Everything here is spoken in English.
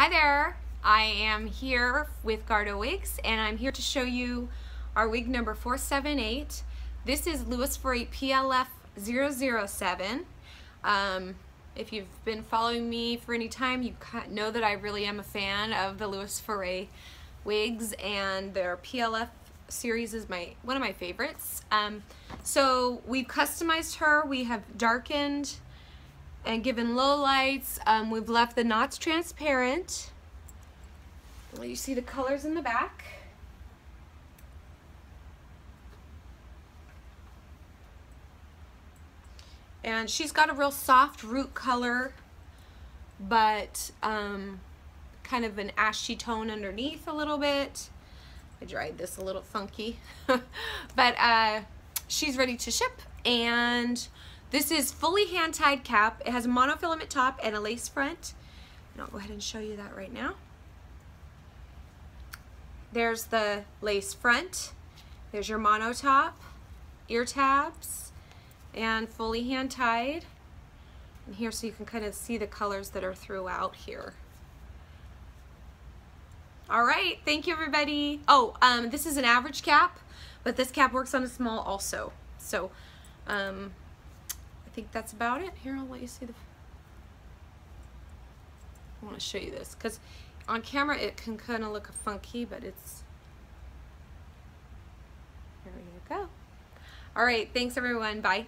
Hi there, I am here with Gardeaux Wigs and I'm here to show you our wig number 478. This is Louis Ferre PLF 007. Um, if you've been following me for any time, you know that I really am a fan of the Louis Ferre wigs and their PLF series is my one of my favorites. Um, so we've customized her. We have darkened and given low lights. Um, we've left the knots transparent. You see the colors in the back. And she's got a real soft root color, but um, kind of an ashy tone underneath a little bit. I dried this a little funky, but uh, she's ready to ship and this is fully hand-tied cap. It has a monofilament top and a lace front. And I'll go ahead and show you that right now. There's the lace front. There's your mono top, ear tabs, and fully hand-tied. And here so you can kind of see the colors that are throughout here. All right, thank you everybody. Oh, um, this is an average cap, but this cap works on a small also. So, um, I think that's about it. Here, I'll let you see the... I want to show you this because on camera it can kind of look funky, but it's... There you go. All right, thanks everyone. Bye.